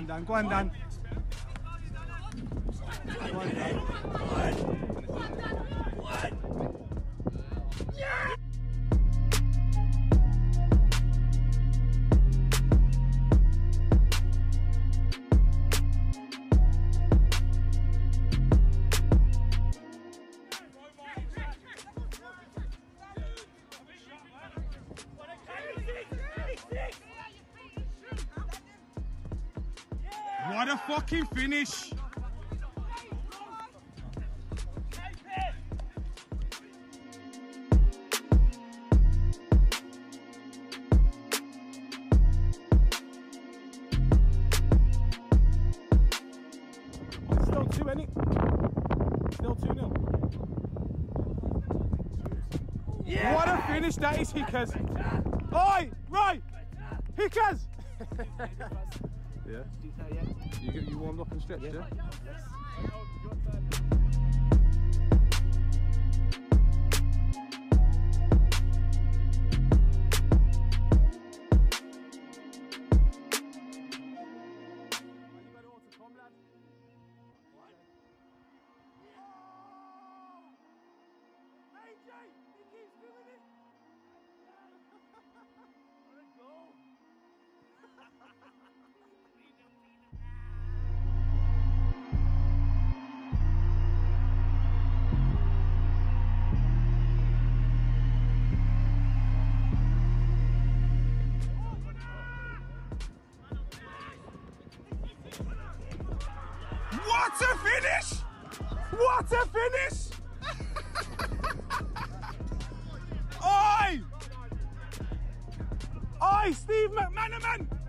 关单，关单，关单。关单关单 What a fucking finish! Still two, any? Still two nil. Yeah. What a finish that is, Hickers. Oi, right, Hickers. yeah. You get you warmed up and stretched, yeah? What a finish! What a finish! Oi! Oi, Steve McManaman!